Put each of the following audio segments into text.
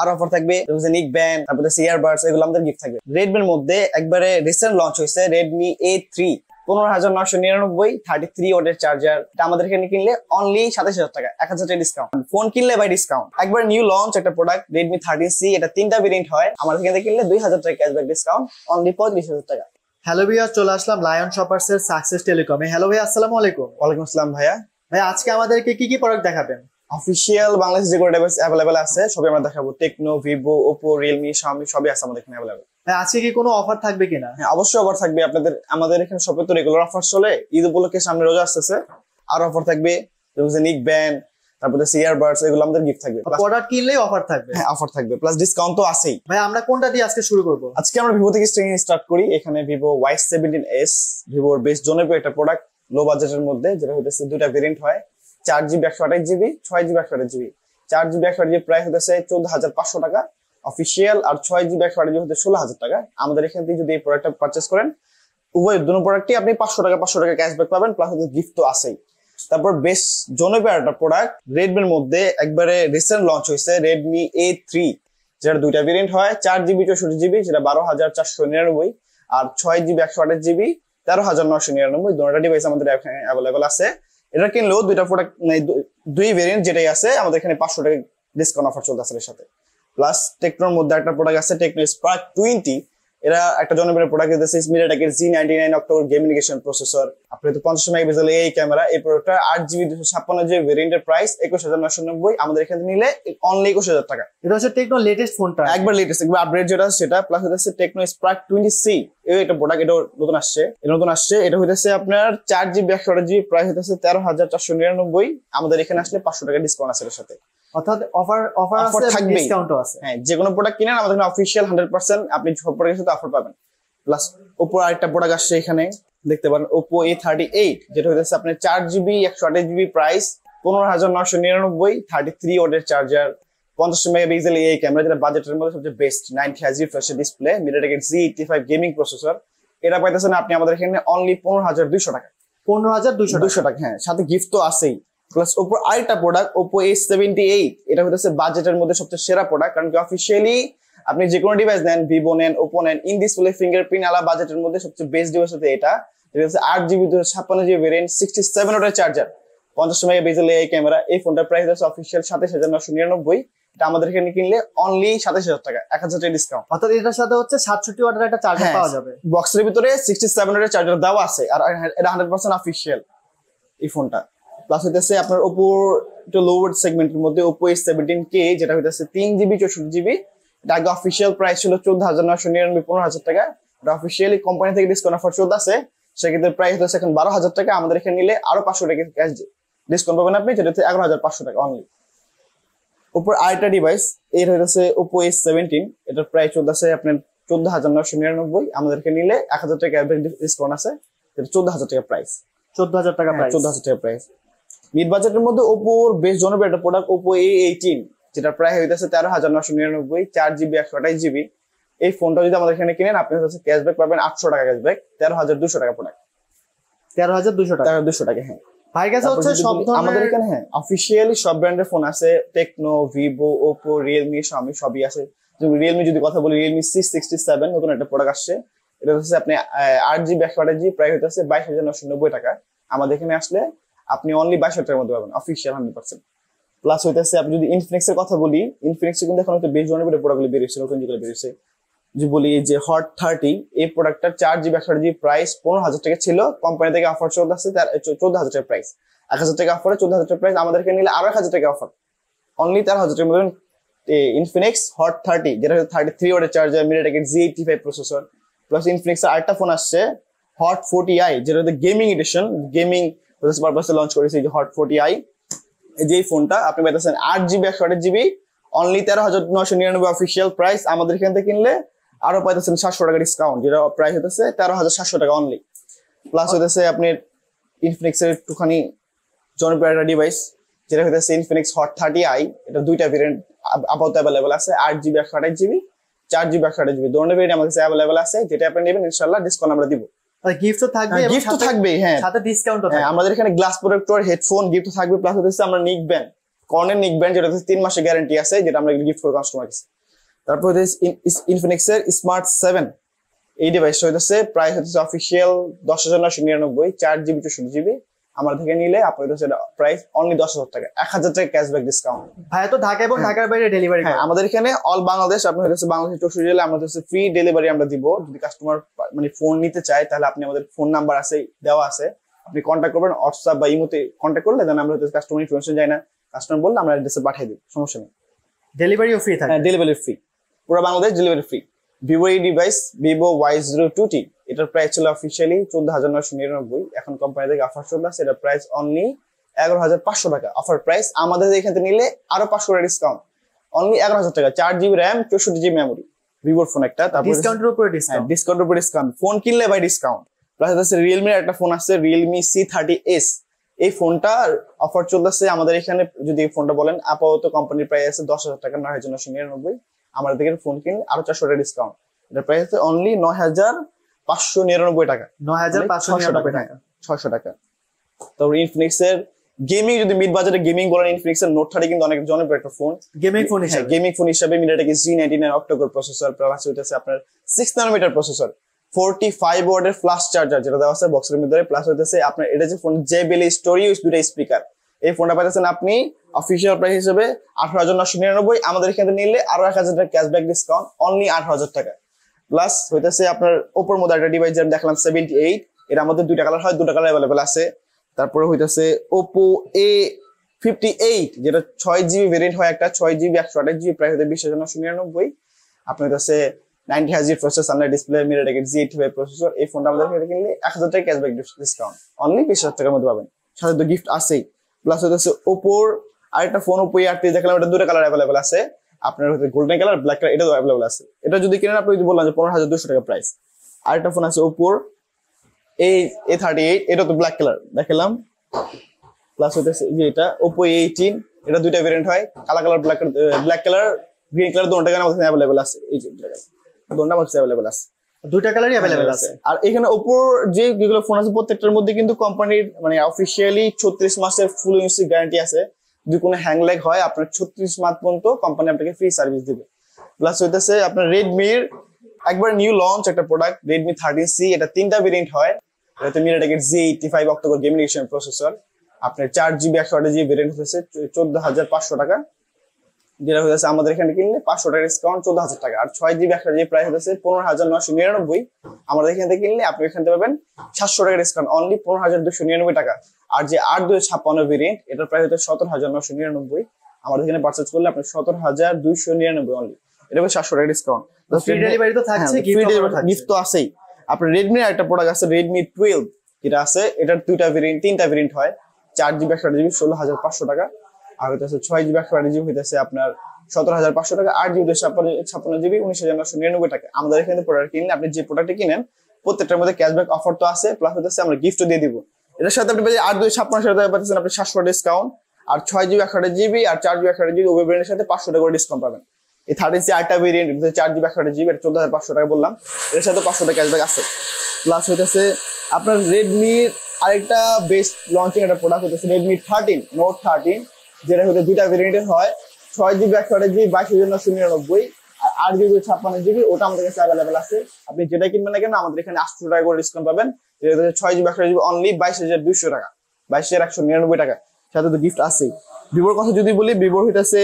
আর offer থাকবে নিক band তারপরে ইয়ারবাডস এগুলো আমাদের গিফট থাকবে। রেডমির মধ্যে একবারে রিসেন্ট লঞ্চ হয়েছে রেডমি এ থ্রি পনেরো হাজার নশো নিরানব্বই থার্টি থ্রি ওয়াটের চার্জার এটা আমাদের এখানে কিনলে অনলি সাতাশ হাজার টাকা এক হাজার টাকা ডিসকাউন্ট ফোন কিনলে বাই ডিসকাউন্ট একবার নিউ লঞ্চ একটা প্রোডাক্ট রেডমি থার্টিন সি এটা তিনটা ভেরিয়েন্ট হয়। আমাদের এখানে কিনলে দুই হাজার টাকা ক্যাশব্যাক ডিসকাউন্ট অনলি পঁয়ত্রিশ হাজার টাকা। হ্যালো ভাইয়া চলে আসলাম লায়ন শপার্স এর সাকসেস টেলিকমে হ্যালো ভাইয়া আসসালামু আলাইকুম। ওয়ালাইকুম আসসালাম ভাইয়া। ভাই আজকে আমাদেরকে কি কি প্রোডাক্ট দেখাবেন? অফিসিয়াল বাংলাদেশ যেগুলো ডিভাইস অ্যাভেলেবেল আছে সবই আমরা দেখাবো। Tecno Vivo Oppo Realme Xiaomi সবই আছে আমাদের এখানে অ্যাভেলেবেল ভাই আজকে কি কোনো অফার থাকবে কিনা? হ্যাঁ অবশ্যই অফার থাকবে। আপনাদের আমাদের এখানে তো রেগুলার অফার চলে। ঈদ উপলক্ষে সামনে রোজা আসতেছে। আর অফার থাকবে। নিক ব্যান্ড তারপরে ইয়ারবাডস এগুলো আমাদের গিফট থাকবে। প্রোডাক্ট কিনলেই অফার থাকবে। হ্যাঁ অফার থাকবে। প্লাস ডিসকাউন্ট তো আছেই। ভাই আমরা কোনটা দিয়ে আজকে শুরু করব? আজকে আমরা ভিভো থেকে স্টার্ট করি। এখানে ভিভো ওয়াই সেভেন্টিন এস ভিভোর বেস্ট জনপ্রিয় একটা প্রোডাক্ট লো বাজেটের মধ্যে যেটা হইতেছে দুটা ভেরিয়েন্ট হয়। চার জিবি একশো আঠাশ জিবি ছয় জিবি একশো আঠাশ জিবি চার জিবি একশো আঠাশ জিবি প্রায় হতেছে চোদ্দ হাজার পাঁচশো টাকা। অফিসিয়াল আর ছয় জিবি একশো আঠাশ জিবি হতে ষোলো হাজার টাকা। আমাদের এখান থেকে যদি এই প্রোডাক্টটা পারচেস করেন, উভয় দুটো প্রোডাক্টই আপনি পাঁচশো টাকা পাঁচশো টাকা ক্যাশব্যাক পাবেন প্লাস হচ্ছে গিফট তো আছেই। তারপর বেশ জনপ্রিয় একটা প্রোডাক্ট রেডমির মধ্যে একবারে রিসেন্ট লঞ্চ হয়েছে রেডমি এ থ্রি যেটা দুইটা ভেরিয়েন্ট হয়। চার জিবি চৌষট্টি জিবি যেটা বারো হাজার চারশো নিরানব্বই। আর ছয় জিবি একশো আঠাশ জিবি তেরো হাজার নশো নিরানব্বই। দুটা ডিভাইস আমাদের অ্যাভেলেবল আছে। এটা কিনলেও দুইটা প্রোডাক্ট দুই ভেরিয়েন্ট যেটাই আছে, আমাদের এখানে পাঁচশো টাকা ডিসকাউন্ট অফার চলতেছে এর সাথে। প্লাস টেকনোর মধ্যে একটা প্রোডাক্ট আছে টেকনো স্পার্ক টোয়েন্টি এরা একটা জনপ্রিয় প্রোডাক্ট দিতেছে মিডিয়াটেকের G ninety nine octa core গেমিনিকেশন processor আপনি তো পঞ্চাশ মেগাপিক্সেল এই ক্যামেরা এই প্রোডাক্টটা আট জিবি দুশো ছাপ্পান্ন জিবি ভেরিয়েন্টের প্রাইস একুশ হাজার নশো নব্বই আমাদের এখানে নিলে অনলি একুশ হাজার টাকা। এটা হচ্ছে টেকনো লেটেস্ট ফোনটা একবার লেটেস্ট একবার আপডেট যেটা সেটা প্লাস হচ্ছে টেকনো স্পার্ক টোয়েন্টি সি এই একটা প্রোডাক্ট এটা নতুন আসছে। এটা নতুন আসছে এটা হইতেছে আপনার চার জিবি একশো আট জিবি প্রাইস হইতেছে তেরো হাজার চারশো নিরানব্বই। আমাদের এখানে আসলে পাঁচশো টাকা ডিসকাউন্ট আছে এর সাথে। অর্থাৎ অফার অফার আছে। ডিসকাউন্টও আছে। হ্যাঁ যে কোনো প্রোডাক্ট কিনেন আমাদের এখানে হান্ড্রেড পার্সেন্ট আপনি সব প্রোডাক্টের সাথে অফার পাবেন। প্লাস ওপো আরেকটা প্রোডাক্ট আসছে এখানে দেখতে পারেন ওপো এ থার্টি এইট যেটা হইতেছে আপনার চার জিবি একশো আঠাশ জিবি প্রাইস পনেরো হাজার নশো নিরানব্বই থার্টি থ্রি ওয়াটের চার্জার পঞ্চাশ মেগাপিক্সেল এই ক্যামেরা যেটা বাজেটের মধ্যে সবচেয়ে বেস্ট নাইনটি হাজি display মিডিয়াটেকের G eighty five gaming processor এটা পাইতেছেন আপনি আমাদের এখানে অনলি পনেরো হাজার দুইশো টাকা। পনেরো হাজার দুইশো দুশো টাকা হ্যাঁ সাথে গিফট তো আছেই। প্লাস ওপো আরেকটা product Oppo A seventy eight এটা হচ্ছে বাজেটের মধ্যে সবচেয়ে সেরা প্রোডাক্ট কারণ কি অফিসিয়ালি আপনি যে কোনো ডিভাইস নেন ভিভো নেন ওপো নেন ইন ডিসপ্লে ফিঙ্গারপ্রিন্ট আলা বাজেটের মধ্যে সবচেয়ে বেস্ট ডিভাইস হচ্ছে এটা। এটা হচ্ছে আট জিবি দুশো ছাপ্পান্ন জিবি ভেরিয়েন্ট সিক্সটি সেভেন ওটার চার্জার পঞ্চাশ মেগা পিক্সেল এই ক্যামেরা এই ফোনটার প্রাইস হচ্ছে অফিসিয়াল সাতাশ হাজার নশো নিরানব্বই। এটা আমাদের এখানে কিনলে অনলি সাতাশ হাজার টাকা এক হাজার টাকা ডিসকাউন্ট অর্থাৎ এটার সাথে হচ্ছে সাতষট্টি ওয়াটের একটা চার্জার হ্যাঁ। পাওয়া যাবে। বক্সের ভিতরে সিক্সটি সেভেন চার্জার দেওয়া আছে আর এটা হান্ড্রেড পার্সেন্ট অফিসিয়াল এই ফোনটা প্লাস হইতেছে আপনার ওপো একটু লোয়ার সেগমেন্টের মধ্যে ওপো এ সেভেন্টিন কে যেটা হইতেছে তিন জিবি চৌষট্টি জিবি এটা আগে অফিসিয়াল প্রাইস ছিল চোদ্দ হাজার নশো নিরানব্বই পনেরো হাজার টাকা। এটা অফিসিয়ালি কোম্পানি থেকে ডিসকাউন্ট অফার চলতেছে সেক্ষেত্রে প্রাইস হচ্ছে এখন বারো হাজার টাকা। আমাদের এখানে নিলে আরও পাঁচশো টাকা ক্যাশ ডিসকাউন্ট পাবেন আপনি যেটা হচ্ছে এগারো হাজার পাঁচশো টাকা অনলি ওপর আরেকটা ডিভাইস এর হইতেছে ওপো এস সেভেন্টিন এটার প্রাইস চলতেছে আপনার চোদ্দ হাজার নশো নিরানব্বই। আমাদেরকে নিলে এক হাজার টাকা ডিসকাউন্ট আছে। এটা চোদ্দ হাজার টাকা প্রাইস চোদ্দ হাজার টাকা চোদ্দ হাজার টাকা প্রাইস মিড বাজেটের মধ্যে ওপোর বেশ জনপ্রিয় একটা প্রোডাক্ট ওপো এ এইটিন যেটা প্রায় হইতেছে তেরো হাজার নশো নিরানব্বই চার জিবি একশো আঠাশ জিবি এই ফোনটা যদি আমাদের এখানে কিনেন আপনি হচ্ছে ক্যাশব্যাক পাবেন আটশো টাকা ক্যাশব্যাক তেরো হাজার দুশো টাকা প্রোডাক্ট তেরো হাজার দুইশো টাকা। তেরো দুশো টাকা হ্যাঁ। ভাই কাছে হচ্ছে সব আমাদের এখানে হ্যাঁ অফিসিয়ালি সব ব্র্যান্ডের ফোন আছে। Tecno Vivo Oppo Realme Xiaomi সবই আছে। রিয়েলমি যদি কথা বলি রিয়েলমি সি সিক্সটি সেভেন নতুন একটা প্রোডাক্ট আসছে। এটা হচ্ছে আপনি আট জিবি একশো আঠাশ জিবি প্রায় হইতেছে বাইশ হাজার নশো নব্বই টাকা। আমাদের এখানে আসলে আপনি অনলি বাইশ হাজার টাকার মধ্যে পাবেন অফিসিয়াল হান্ড্রেড পার্সেন্ট প্লাস হইতেছে আপনি যদি ইনফিনিক্স এর কথা বলি ইনফিনিক্স কিন্তু এখন হয়তো বেশ জনপ্রিয় প্রোডাক্টগুলো বেরিয়েছে, নতুন যেগুলো বেরিয়েছে। যে বলি যে হট থার্টি এই প্রোডাক্টটার চার জিবি একশো জিবি প্রাইস পনেরো হাজার টাকা ছিল কোম্পানি থেকে অফার চলতেছে তার চোদ্দ হাজার টাকা প্রাইস এক হাজার টাকা অফারে চোদ্দ হাজার প্রাইস আমাদেরকে নিলে আরও এক হাজার টাকা অফার অনলি তার হাজার টাকা মতন ইনফিনিক্স হট থার্টি যেটা হচ্ছে থার্টি থ্রি ওয়ার্ডের charger মিডিয়াটেকের G eighty five processor plus Infinix আরেকটা ফোন আসছে হট ফোর্টি আই যেটা হচ্ছে গেমিং এডিশন গেমিং পারপাসে লঞ্চ করেছে যে হট ফোর্টি আই যে ফোনটা আপনি পাইতেছেন আট জিবি একশো আট জিবি অনলি তেরো হাজার নশো নিরানব্বই অফিসিয়াল প্রাইস আমাদের এখান থেকে কিনলে আরও পাইতেছেন সাতশো টাকা ডিসকাউন্ট যেটা প্রাইস হতেছে তেরো হাজার সাতশো টাকা অনলি প্লাস হতেছে আপনি ইনফিনিক্স এর একটুখানি জনপ্রিয় একটা ডিভাইস যেটা হতেছে ইনফিনিক্স হট থার্টি আই এটা দুইটা ভেরিয়েন্ট আপাতত অ্যাভেলেবেল আছে, আট জিবি একশো আঠাশ জিবি চার জিবি একশো আঠাশ জিবি দুটো ভেরিয়েন্ট আমাদের কাছে অ্যাভেলেবেল আছে, যেটা আপনি নেবেন ইনশাল্লাহ ডিসকাউন্ট আমরা দিব। গিফট থাকবে এবং গিফট তো হ্যাঁ। সাথে ডিসকাউন্টও হ্যাঁ থাকবে। আমাদের এখানে গ্লাস প্রোডাক্টর হেডফোন গিফট থাকবে প্লাস হচ্ছে আমরা নিক ব্যান্ড কর্নের নিক ব্যান্ড যেটা তিন মাসের গ্যারান্টি আছে যেটা আমরা গিফট করব কাস্টমার কাছে তারপর স্মার্ট সেভেন এই ডিভাইসটা হইতেছে প্রাইস হচ্ছে অফিসিয়াল দশ হাজার নশো নিরানব্বই চার জিবি চৌষট্টি জিবি আমার থেকে নিলে আপনার হচ্ছে প্রাইস অনলি দশ হাজার টাকা। এক হাজার টাকা ক্যাশব্যাক ডিসকাউন্ট ভাইয়া তো ঢাকা এবং ঢাকার বাইরে ডেলিভারি হ্যাঁ আমাদের এখানে অল বাংলাদেশ আপনার হচ্ছে বাংলাদেশের চৌষট্টি জেলা আমাদের হচ্ছে ফ্রি ডেলিভারি আমরা দিব। যদি কাস্টমার মানে ফোন নিতে চায় তাহলে আপনি আমাদের ফোন নাম্বার আছে দেওয়া আছে। আপনি কন্ট্যাক্ট করবেন হোয়াটসঅ্যাপ বা ইমোতে কন্ট্যাক্ট করলে দেন আমরা হচ্ছে কাস্টমার ইনফরমেশন যাই না। কাস্টমার বললে আমরা অ্যাড্রেসে পাঠিয়ে দিই সমস্যা নেই। ডেলিভারিও ফ্রি থাকে। হ্যাঁ ডেলিভারি ফ্রি পুরো বাংলাদেশ ডেলিভারি ফ্রি ভিভো এই device Vivo Y zero two T এটার প্রাইস ছিল অফিসিয়ালি চোদ্দ হাজার নয়শো নিরানব্বই। এখন কোম্পানি থেকে অফার চলতে আছে এটার প্রাইস অনলি এগারো হাজার পাঁচশো টাকা। অফার প্রাইস আমাদের এখান থেকে নিলে আরও পাঁচশো টাকা ডিসকাউন্ট অনলি এগারো হাজার টাকা চার জিবি র্যাম চৌষট্টি জিবি মেমোরি ভিভোর ফোন একটা তারপর ডিসকাউন্টের উপরে হ্যাঁ ডিসকাউন্ট ডিসকাউন্টের উপর ডিসকাউন্ট ফোন কিনলে বাই ডিসকাউন্ট প্লাস হচ্ছে রিয়েলমির একটা ফোন আছে রিয়েলমি সি থার্টি এস এই ফোনটা অফার চলতেছে আমাদের এখানে যদি ফোনটা বলেন আপাতত কোম্পানির প্রাইস আছে দশ হাজার টাকা নয় হাজার নশো নিরানব্বই। আমাদের থেকে ফোন কিনলে আরও চারশো টাকা ডিসকাউন্ট এটার প্রাইস আছে অনলি নয় হাজার পাঁচশো নিরানব্বই টাকা। নয় হাজার পাঁচশো নিরানব্বই টাকা। ছয়শো টাকা। তারপর ইনফিনিক্স এর গেমিং যদি মিড বাজারে গেমিং বলেন ইনফিনিক্স এর নোট থার্টি কিন্তু অনেক জনপ্রিয় একটা ফোন গেমিং ফোন হিসেবে। গেমিং ফোন হিসাবে MediaTek G ninety nine octa core processor plus হইতেছে আপনার six nanometer processor forty five ওয়ার্ডের ফ্লাশ চার্জার যেটা দেওয়া আছে বক্সের মধ্যে প্লাস হইতেছে আপনার এটা যে ফোন জে বেলি স্টোরি দুটা স্পিকার এই ফোনটা পাচ্ছেন আপনি অফিসিয়াল প্রাইস হিসেবে আঠারো হাজার নশো নিরানব্বই, আমাদের এখানে নিলে আরও এক হাজার টাকা ক্যাশব্যাক ডিসকাউন্ট অনলি আঠারো হাজার টাকা। প্লাস হইতেছে আপনার ওপর মধ্যে একটা ডিভাইস যেটা দেখলাম সেভেন্টি এইট এর আমাদের দুইটা কালার হয়, দুটা কালার অ্যাভেলেবেল আছে। তারপরে হইতেছে ওপো এ ফিফটি এইট যেটা ছয় জিবি ভেরিয়েন্ট হয় একটা, ছয় জিবি একশো আঠাশ জিবি প্রায় হতে বিশ হাজার নশো নিরানব্বই। আপনার কাছে নাইনটি হাজি প্রসেসর সামনে display MediaTek G eight five processor এই ফোনটা আমাদের থেকে কিনলে এক হাজার টাকা ক্যাশব্যাক ডিসকাউন্ট অনলি বিশ হাজার টাকার মধ্যে পাবেন। সাথে তো গিফট আছেই। প্লাস হইতেছে ওপোর আরেকটা ফোন ওপো আরটি দেখলাম এটা দুটো কালার অ্যাভেলেবেল আছে। আপনার হচ্ছে গোল্ডেন কালার ব্ল্যাক কালার এটাও অ্যাভেলেবেল আছে। এটা যদি কিনেন আপনি যদি বললাম যে পনেরো হাজার দুশো টাকা প্রাইস আরেকটা ফোন আছে ওপোর এই এ থার্টি এইট এটা তো ব্ল্যাক কালার দেখালাম। প্লাস হইতেছে যে এটা ওপো এইটিন এটা দুইটা ভেরিয়েন্ট হয়। কালা colour black black colour green colour দুটো টাকা আমাদের অ্যাভেলেবেল আছে। এই যে দুটো আমাদের অ্যাভেলেবেল আছে। দুইটা কালারই অ্যাভেলেবেল আছে। আর এখানে ওপোর যে যেগুলো ফোন আছে প্রত্যেকটার মধ্যে কিন্তু কোম্পানির মানে অফিসিয়ালি ছত্রিশ মাসের ফুল ইউনিসি গ্যারান্টি আছে। যদি কোনো হ্যাং ল্যাগ হয়, আপনার ছত্রিশ মাস পর্যন্ত কোম্পানি আপনাকে ফ্রি সার্ভিস দিবে। প্লাস হইতেছে আপনার রেডমির একবার নিউ লঞ্চ একটা প্রোডাক্ট রেডমি থার্টিন সি এটা তিনটা ভেরিয়েন্ট হয়। এটাতে মিরাটেকের G eighty five octa core gaming processor আপনার চার জিবি একশো আট জিবি ভেরিয়েন্ট হচ্ছে চোদ্দ হাজার পাঁচশো টাকা। যেটা হচ্ছে আমাদের এখানে কিনলে পাঁচশো টাকা ডিসকাউন্ট চোদ্দ হাজার টাকা। আর ছয় জিবি একশো জিবি প্রাইস হচ্ছে পনেরো হাজার নশো নিরানব্বই। আমাদের এখান থেকে কিনলে আপনি এখান থেকে পাবেন সাতশো টাকা ডিসকাউন্ট অনলি পনেরো হাজার দুশো নিরানব্বই টাকা। আর যে আট দুই ছাপ্পান্ন ভেরিয়েন্ট এটার প্রাইস হচ্ছে সতেরো হাজার নশো নিরানব্বই। আমাদের এখানে পার্চেস করলে আপনি সতেরো হাজার দুইশো নিরানব্বই অনলি এটা হবে সাতশো টাকা ডিসকাউন্ট ফ্রি ডেলিভারি তো থাকছে গিফট তো আছেই। আপনার রেডমি একটা প্রোডাক্ট আছে রেডমি টুয়েলভ যেটা আছে এটার দুইটা ভেরিয়েন্ট তিনটা ভেরিয়েন্ট হয়। চার জিবি একশো জিবি ষোলো হাজার পাঁচশো টাকা। আর হইতেছে ছয় জিবি একশো জিবি হইতেছে আপনার সতেরো হাজার পাঁচশো টাকা। আট জিবি ছাপ্পান্ন ছাপ্পান্ন জিবি উনিশ হাজার নশো নিরানব্বই টাকা। আমাদের এখানে প্রোডাক্ট কিনলে আপনি যে প্রোডাক্টটা কিনেন প্রত্যেকটার মধ্যে ক্যাশব্যাক অফার তো আছে প্লাস হচ্ছে আমরা গিফটও দিয়ে দিব। এটার সাথে আপনি পাচ্ছেন আট দুই ছাপ্পান্ন সাথে পাচ্ছেন আপনি সাতশো ডিসকাউন্ট আর ছয় জিবি একশো জিবি, আর চার জিবি একশো জিবি ব্র্যান্ডের সাথে পাঁচশো টাকা করে ডিসকাউন্ট পাবেন। এই থার্টিন সি আটটা ভেরিয়েন্ট চার জিবি একশো জিবি, এটা চোদ্দ হাজার পাঁচশো টাকা বললাম এর সাথে পাঁচশো টাকা ক্যাশব্যাক আছে। প্লাস হইতেছে আপনার রেডমির আরেকটা বেস্ট লঞ্চিং একটা প্রোডাক্ট হচ্ছে রেডমি থার্টিন নোট থার্টিন যেটা হচ্ছে দুইটা ভেরিয়েন্টের হয়। ছয় জিবি একশো আঠাশ জিবি, বাইশ হাজার নশো নিরানব্বই আট জিবি ছাপ্পান্ন জিবি, ওটা আমাদের কাছে অ্যাভেলেবেল আছে। আপনি যেটা কিনবেন না কেন, আমাদের এখানে আটশো টাকা করে ডিসকাউন্ট পাবেন। ছয় জিবি একশো জিবি অনলি বাইশ হাজার দুশো টাকা। বাইশ হাজার একশো নিরানব্বই টাকা। সাথে তো গিফট আছেই। ভিভোর কথা যদি বলি ভিভোর হইতেছে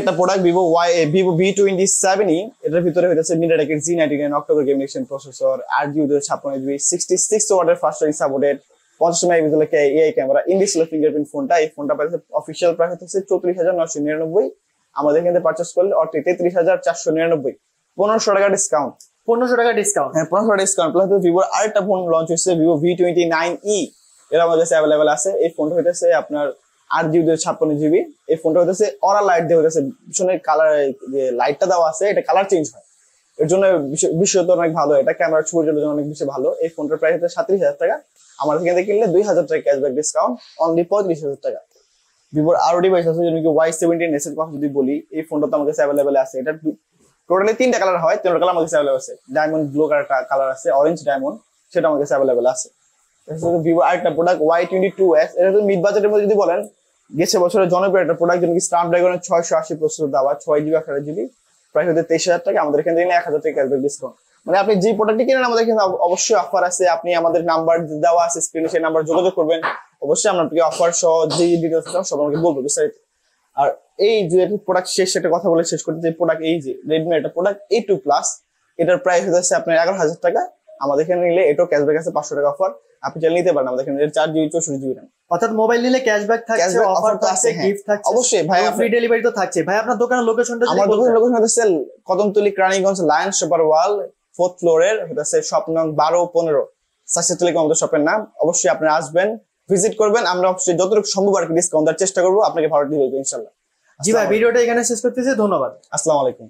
একটা product Vivo Y Vivo V twenty seven E এটার ভিতরে হইতেছে মিডিয়াটেকের G ninety nine octa core গেমিনেশন processor আট জিবি দুশো ছাপ্পান্ন জিবি সিক্সটি সিক্স ওয়াটের ফার্স্ট সাপোর্টেড পঞ্চাশ মেগাপিক্সেলের AI camera in display fingerprint ফোনটা এই ফোনটা পাইছে অফিসিয়াল প্রাইস হচ্ছে চৌত্রিশ হাজার নশো নিরানব্বই। আমাদের এখানে পারচেস করলে অর্থে তেত্রিশ হাজার চারশো নিরানব্বই। পনেরোশো টাকা ডিসকাউন্ট পনেরোশো টাকা ডিসকাউন্ট হ্যাঁ পনেরোশো টাকা ডিসকাউন্ট প্লাস ভিভোর আরেকটা ফোন লঞ্চ হয়েছে Vivo V twenty nine E এর আমাদের কাছে অ্যাভেলেবেল আছে। এই ফোনটা হইতেছে আপনার আট জিবি দুশো ছাপ্পান্ন জিবি। এই ফোনটা হইতেছে অরা লাইট দিয়ে হইতেছে। পিছনে কালার যে লাইটটা দেওয়া আছে এটা কালার চেঞ্জ হয়। এর জন্য বিশেষত অনেক ভালো। এটা ক্যামেরা ছবির জন্য অনেক বেশি ভালো। এই ফোনটার প্রাইস হচ্ছে সাতত্রিশ হাজার টাকা। আমার এখান থেকে কিনলে দুই হাজার টাকা ক্যাশব্যাক ডিসকাউন্ট অনলি পঁয়ত্রিশ হাজার টাকা। ভিভোর আরও ডিভাইস আছে যেমন কি ওয়াই সেভেন্টিন এস এর কথা যদি বলি, এই ফোনটা তো আমার কাছে অ্যাভেলেবেল আছে। এটা টোটালি তিনটা কালার হয়, তিনটা কালার আমার কাছে অ্যাভেলেবেল আছে। ডায়মন্ড ব্লু কালার আছে অরেঞ্জ ডায়মন্ড সেটা আমার কাছে অ্যাভেলেবেল আছে। ভিভো আরেকটা product Y twenty two X এটা তো মিড বাজেটের মধ্যে যদি বলেন, গেছে বছরের জনপ্রিয় একটা প্রোডাক্ট যেমন কি স্ন্যাপড্রাগনের ছয়শো আশি প্রসেসর দেওয়া, ছয় জিবি আঠারো জিবি প্রায় হতে তেইশ হাজার টাকা। আমাদের এখান এক হাজার টাকা ক্যাশব্যাক ডিসকাউন্ট মানে আপনি যে প্রোডাক্টটি কিনেন, আমাদের এখানে অবশ্যই অফার আছে। আপনি আমাদের নাম্বার দেওয়া আছে স্ক্রিনে সেই নাম্বার যোগাযোগ করবেন। অবশ্যই আমরা আপনাকে অফার সহ যে ডিটেলস সব আমাকে বলব বিস্তারিত। আর এই যে প্রোডাক্ট শেষ একটা কথা বলে শেষ করতে যে প্রোডাক্ট এই যে রেডমি একটা প্রোডাক্ট এই টু প্লাস এটার প্রাইস হচ্ছে আপনার এগারো হাজার টাকা। আমাদের এখানে নিলে এটাও ক্যাশব্যাক আছে পাঁচশো টাকা অফার আপনি চাইলে নিতে পারেন আমাদের এখানে চার জিবি চৌষট্টি জিবি র্যাম অর্থাৎ মোবাইল নিলে ক্যাশব্যাক থাকছে অফার তো থাকছে আছে। গিফট থাকছে অবশ্যই ভাই, ফ্রি ডেলিভারি তো থাকছে। ভাই আপনার দোকানের লোকেশনটা আমার দোকানের লোকেশন হচ্ছে Kadamtali Keraniganj Lion super wall fourth ফ্লোরের হচ্ছে শপ নং বারো পনেরো। সাকসেস টেলিকম আমাদের শপের নাম। অবশ্যই আপনি আসবেন। ভিজিট করবেন। আমরা অবশ্যই যতটুকু সম্ভব আর কি ডিসকাউন্ট দেওয়ার চেষ্টা করব। আপনাকে ভালো দিবে ইনশাল্লাহ জি ভাই ভিডিওটা এখানে শেষ করতেছি। ধন্যবাদ। আসসালামু আলাইকুম।